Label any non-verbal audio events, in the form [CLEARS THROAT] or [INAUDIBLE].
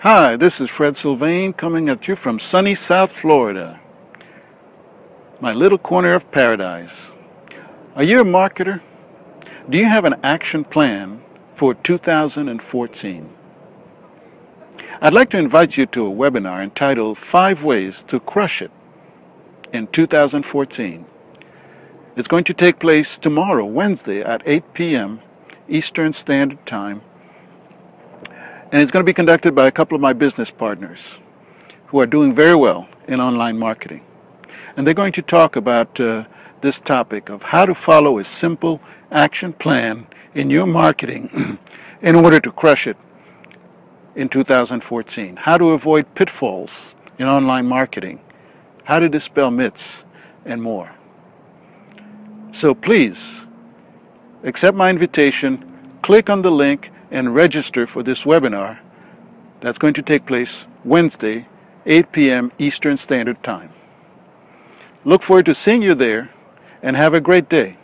Hi, this is Fred Sylvain coming at you from sunny South Florida, my little corner of paradise. Are you a marketer? Do you have an action plan for 2014? I'd like to invite you to a webinar entitled Five Ways to Crush It in 2014. It's going to take place tomorrow, Wednesday at 8 p.m. Eastern Standard Time. And it's going to be conducted by a couple of my business partners who are doing very well in online marketing. And they're going to talk about uh, this topic of how to follow a simple action plan in your marketing [CLEARS THROAT] in order to crush it in 2014. How to avoid pitfalls in online marketing. How to dispel myths and more. So please accept my invitation, click on the link and register for this webinar that's going to take place Wednesday, 8 p.m. Eastern Standard Time. Look forward to seeing you there and have a great day.